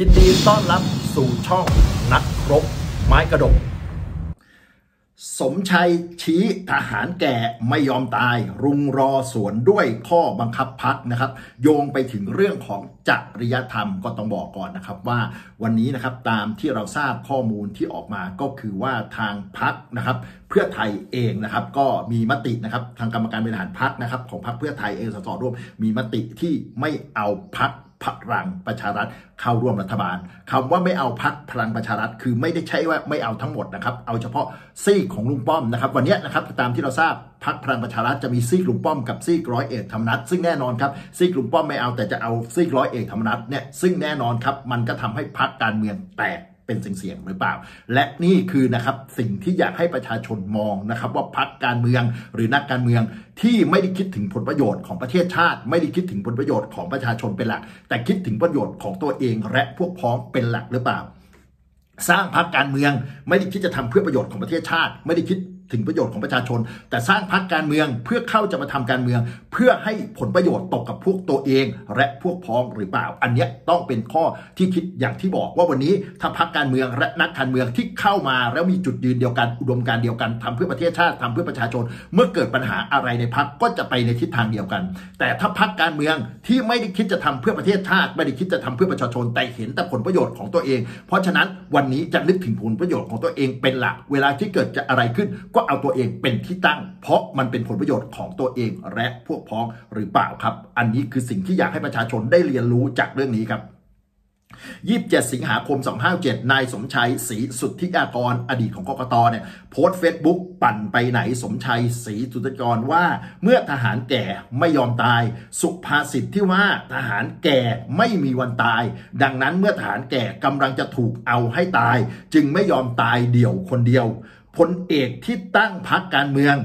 ยินดีต้อนรับสู่ช่องนักรบไม้กระดก สมชัยชี้ทหารแก่ไม่ยอมตาย รุงรอสวนด้วยข้อบังคับพักนะครับ โยงไปถึงเรื่องของจริยธรรมก็ต้องบอกก่อนนะครับว่าวันนี้นะครับตามที่เราทราบข้อมูลที่ออกมาก็คือว่าทางพักนะครับเพื่อไทยเองนะครับก็มีมตินะครับทางกรรมการบริหารพักนะครับของพักเพื่อไทยเองสสร่วมมีมติที่ไม่เอาพัก พลังประชารัฐเข้าร่วมรัฐบาลคำว่าไม่เอาพักพลังประชารัฐ คือไม่ได้ใช้ว่าไม่เอาทั้งหมดนะครับ เอาเฉพาะซีกของลุงป้อมนะครับ วันนี้นะครับตามที่เราทราบพักพลังประชารัฐจะมีซีกลุงป้อมกับซีกร้อยเอกธรรมนัฐซึ่งแน่นอนครับซีกลุงป้อมไม่เอาแต่จะเอาซีกร้อยเอกธรรมนัฐเนี่ยซึ่งแน่นอนครับมันก็ทำให้พักการเมืองแตก เป็นเสียงหรือเปล่า และนี่คือนะครับสิ่งที่อยากให้ประชาชนมองนะครับ ว่าพักการเมืองหรือนักการเมืองที่ไม่ได้คิดถึงผลประโยชน์ของประเทศชาติ ไม่ได้คิดถึงผลประโยชน์ของประชาชนเป็นหลัก แต่คิดถึงประโยชน์ของตัวเองและพวกพ้องเป็นหลักหรือเปล่า สร้างพรรคการเมือง ไม่ได้คิดจะทำเพื่อประโยชน์ของประเทศชาติ ไม่ได้คิด ถึงประโยชน์ของประชาชน แต่สร้างพรรคการเมืองเพื่อเข้าจะมาทำการเมือง เพื่อให้ผลประโยชน์ตกกับพวกตัวเอง และพวกพ้องหรือเปล่า อันนี้ต้องเป็นข้อที่คิดอย่างที่บอกว่าวันนี้ถ้าพรรคการเมืองและนักการเมืองที่เข้ามาแล้วมีจุดยืนเดียวกันอุดมการเดียวกันทำเพื่อประเทศชาติทำเพื่อประชาชน เมื่อเกิดปัญหาอะไรในพรรคก็จะไปในทิศทางเดียวกัน แต่ถ้าพรรคการเมืองที่ไม่ได้คิดจะทำเพื่อประเทศชาติ ไม่ได้คิดจะทำเพื่อประชาชนแต่เห็นแต่ผลประโยชน์ของตัวเอง เพราะฉะนั้นวันนี้จะนึกถึงผลประโยชน์ของตัวเองเป็นหลัก เวลาที่เกิดจะอะไรขึ้นก็เอาตัวเองเป็นที่ตั้ง เพราะมันเป็นผลประโยชน์ของตัวเองและพวกพ้องหรือเปล่าครับ อันนี้คือสิ่งที่อยากให้ประชาชนได้เรียนรู้จากเรื่องนี้ครับ27 สิงหาคม 257 นายสมชัยศรีสุทธิยากร อดีตของกกตเนี่ยโพสต์เฟซบุ๊กปั่นไปไหนสมชัยศรีสุทธิยากรว่า เมื่อทหารแก่ไม่ยอมตาย สุภาษิตที่ว่าทหารแก่ไม่มีวันตาย ดังนั้นเมื่อทหารแก่กำลังจะถูกเอาให้ตาย จึงไม่ยอมตายเดี่ยวคนเดียว พลเอกที่ตั้งพักการเมือง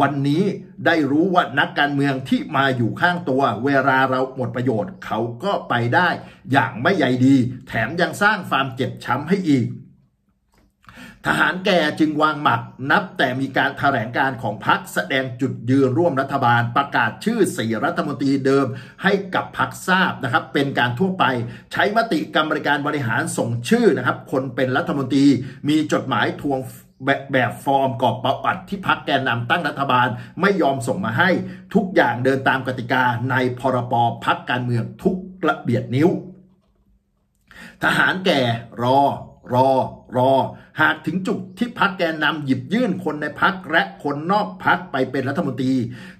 วันนี้ได้รู้ว่านักการเมืองที่มาอยู่ข้างตัว เวลาเราหมดประโยชน์ เขาก็ไปได้ อย่างไม่ใยดี แถมยังสร้างความเจ็บช้ำให้อีก ทหารแก่จึงวางหมัดนับแต่มีการแถลงการของพักแสดงจุดยืนร่วมรัฐบาลประกาศชื่อสี่รัฐมนตรีเดิมให้กับพักทราบนะครับ เป็นการทั่วไปใช้มติกรรมการบริหารส่งชื่อนะครับ คนเป็นรัฐมนตรีมีจดหมายทวง แบบแบบฟอร์มกรอบประวัติที่พักแกนนำตั้งรัฐบาลไม่ยอมส่งมาให้ทุกอย่างเดินตามกติกาในพรบพักการเมืองทุกระเบียดนิ้ว ทหารแก่รอรอรอ หากถึงจุดที่พักแกนนำหยิบยื่นคนในพักและคนนอกพักไปเป็นรัฐมนตรี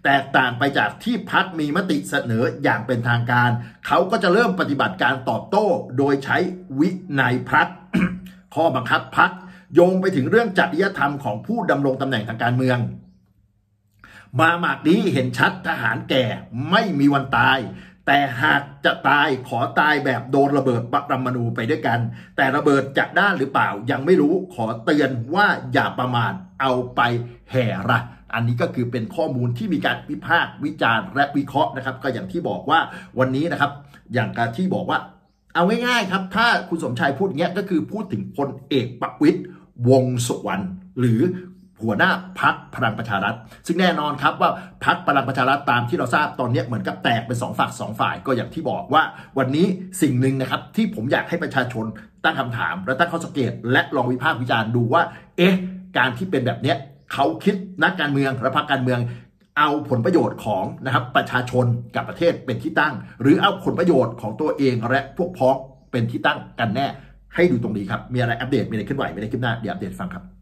แตกต่างไปจากที่พักมีมติเสนออย่างเป็นทางการ เขาก็จะเริ่มปฏิบัติการตอบโต้ โดยใช้วินัยพักข้อบังคับพัก โยงไปถึงเรื่องจริยธรรมของผู้ดำรงตำแหน่งทางการเมือง มาหมากนี้เห็นชัดทหารแก่ไม่มีวันตาย แต่หากจะตายขอตายแบบโดนระเบิดปรมาณูไปด้วยกัน แต่ระเบิดจะด้านหรือเปล่ายังไม่รู้ขอเตือนว่าอย่าประมาทเอาไปแห่ระอันนี้ก็คือเป็นข้อมูลที่มีการวิพากษ์วิจารณ์และวิเคราะห์นะครับ ก็อย่างที่บอกว่าวันนี้นะครับ อย่างการที่บอกว่า เอาง่ายๆครับ ถ้าคุณสมชายพูดเงี้ยก็คือพูดถึงพลเอกประวิตย วงสุวรรณหรือหัวหน้าพักพลังประชารัฐ ซึ่งแน่นอนครับว่าพักพลังประชารัฐตามที่เราทราบตอนนี้เหมือนกับแตกเป็นสองฝักสองฝ่ายก็อย่างที่บอกว่า วันนี้สิ่งหนึ่งนะครับที่ผมอยากให้ประชาชนตั้งคำถาม และตั้งข้อสังเกต และลองวิพากษ์วิจารณ์ดูว่า เอ๊ะ การที่เป็นแบบเนี้ยเขาคิดนักการเมืองและพรรคการเมืองเอาผลประโยชน์ของนะครับประชาชนกับประเทศเป็นที่ตั้ง หรือเอาผลประโยชน์ของตัวเองและพวกพ้องเป็นที่ตั้งกันแน่ ให้ดูตรงนี้ครับ มีอะไรอัปเดต มีอะไรขึ้นไหวมีอะไรขึ้นหน้าเดี๋ยวอัปเดตฟังครับ